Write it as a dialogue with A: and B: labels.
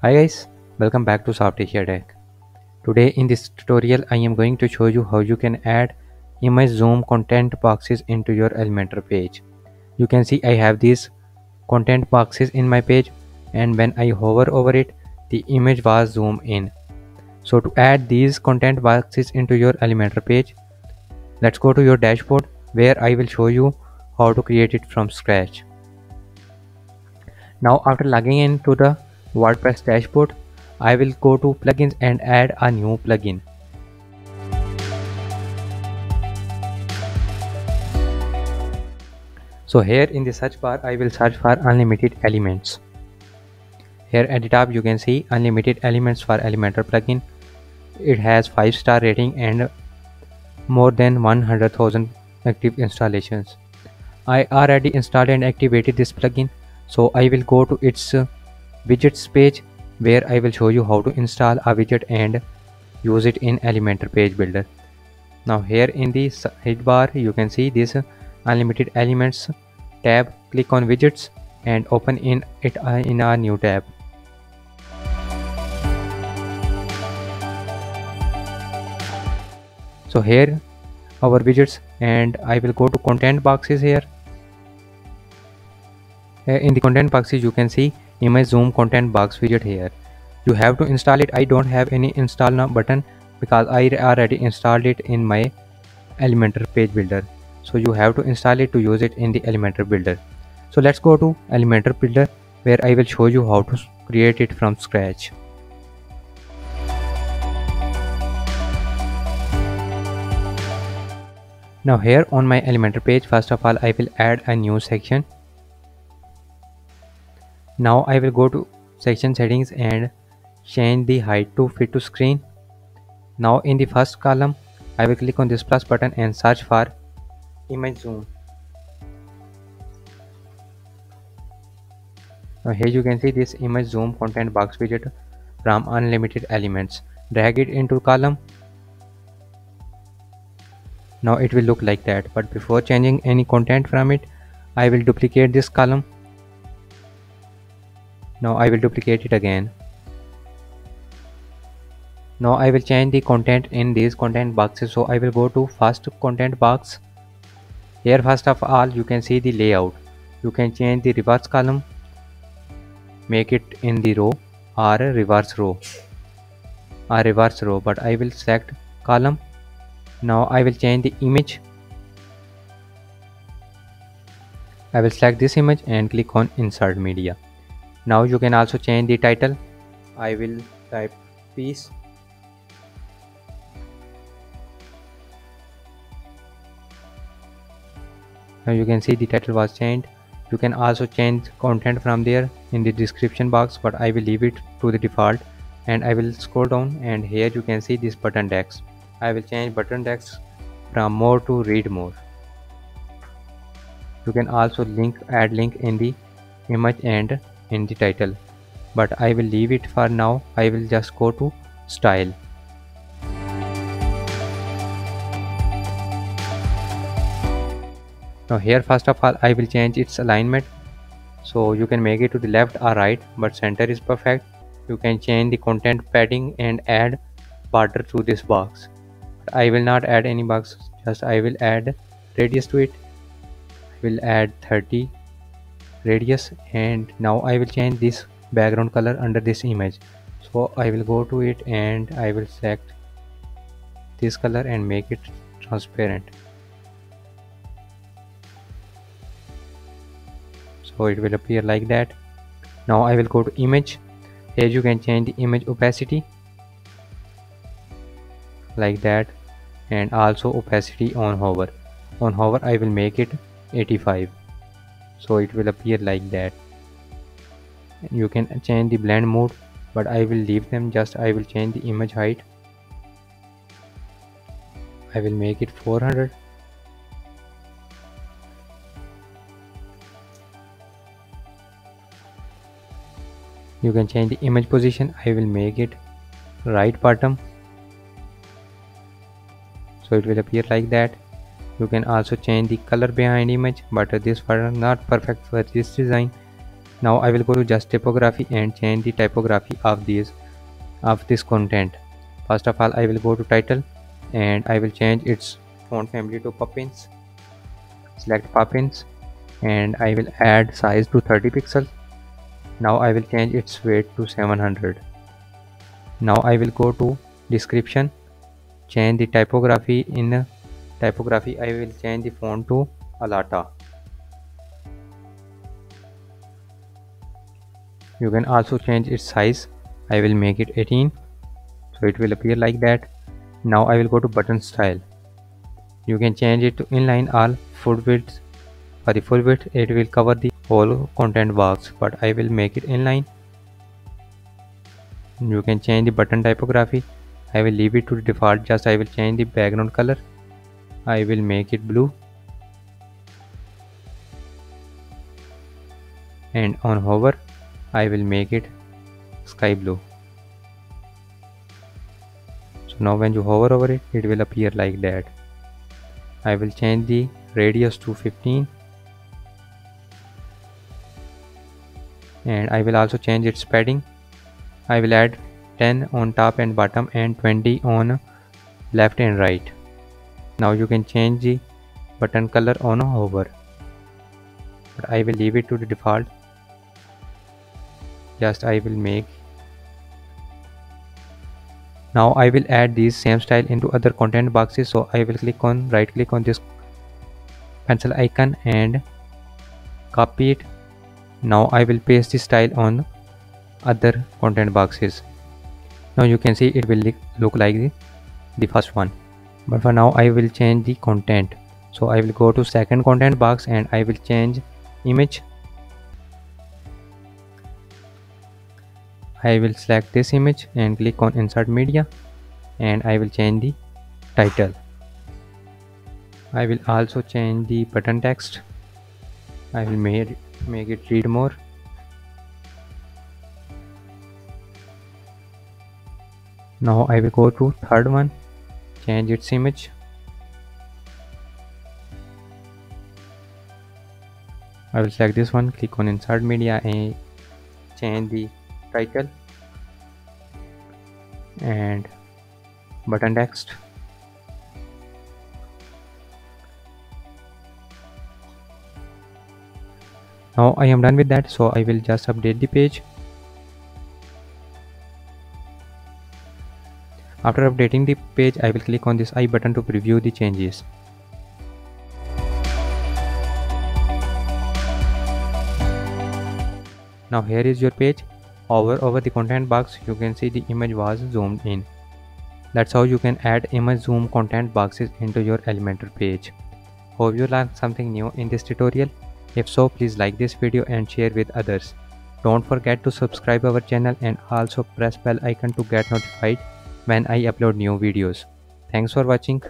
A: Hi guys, welcome back to SoftAsia Tech. Today in this tutorial I am going to show you how you can add image zoom content boxes into your Elementor page. You can see I have these content boxes in my page and when I hover over it the image was zoomed in. So to add these content boxes into your Elementor page let's go to your dashboard where I will show you how to create it from scratch. Now after logging into the WordPress dashboard, I will go to plugins and add a new plugin. So here in the search bar, I will search for unlimited elements. Here at the top, you can see unlimited elements for Elementor plugin. It has 5 star rating and more than 100,000 active installations. I already installed and activated this plugin so I will go to its widgets page where I will show you how to install a widget and use it in Elementor page builder. Now here in the hit bar you can see this unlimited elements tab click on widgets and open in it uh, in a new tab. So here our widgets and I will go to content boxes here in the content boxes you can see image zoom content box widget here. You have to install it. I don't have any install now button because i already installed it in my elementor page builder. So you have to install it to use it in the elementor builder. So let's go to elementor builder where i will show you how to create it from scratch. Now here on my elementor page first of all i will add a new section now I will go to section settings and change the height to fit to screen. Now in the first column, I will click on this plus button and search for image zoom. Now here you can see this image zoom content box widget from unlimited elements. Drag it into column. Now it will look like that but before changing any content from it, I will duplicate this column now I will duplicate it again. Now I will change the content in these content boxes. So I will go to first content box. Here first of all you can see the layout. You can change the reverse column. Make it in the row or reverse row. Or reverse row but I will select column. Now I will change the image. I will select this image and click on insert media now you can also change the title. I will type piece now you can see the title was changed. You can also change content from there in the description box but I will leave it to the default. And I will scroll down and here you can see this button text I will change button text from more to read more. You can also link add link in the image and in the title. But I will leave it for now. I will just go to style. Now here first of all I will change its alignment. So you can make it to the left or right but center is perfect. You can change the content padding and add border to this box. I will not add any box just I will add radius to it. I will add 30 radius and now I will change this background color under this image. So I will go to it and I will select this color and make it transparent. So it will appear like that. Now I will go to image. Here you can change the image opacity like that and also opacity on hover. On hover I will make it 85 so it will appear like that. You can change the blend mode but I will leave them. Just I will change the image height. I will make it 400 you can change the image position. I will make it right bottom. So it will appear like that you can also change the color behind image but this was not perfect for this design. Now I will go to just typography and change the typography of this of this content. First of all I will go to title and I will change its font family to Poppins. Select Poppins and I will add size to 30 pixels now I will change its weight to 700 now I will go to description change the typography in typography I will change the font to Alata. You can also change its size. I will make it 18 so it will appear like that. Now I will go to button style. You can change it to inline all full width. For the full width it will cover the whole content box but I will make it inline. You can change the button typography. I will leave it to the default just I will change the background color I will make it blue. And on hover I will make it sky blue. So now when you hover over it it will appear like that. I will change the radius to 15 and I will also change its padding. I will add 10 on top and bottom and 20 on left and right now you can change the button color on hover but I will leave it to the default. Just I will make. Now I will add these same style into other content boxes. So I will click on right click on this pencil icon and copy it. Now I will paste the style on other content boxes. Now you can see it will look like the, the first one but for now I will change the content. So I will go to second content box and I will change image. I will select this image and click on insert media and I will change the title. I will also change the button text. I will make, make it read more. Now I will go to third one change its image. I will select this one click on insert media and change the title. And button text. Now I am done with that so I will just update the page after updating the page I will click on this I button to preview the changes now here is your page Hover over the content box you can see the image was zoomed in. That's how you can add image zoom content boxes into your Elementor page. Hope you learned something new in this tutorial. If so please like this video and share with others. Don't forget to subscribe our channel and also press bell icon to get notified when I upload new videos. Thanks for watching.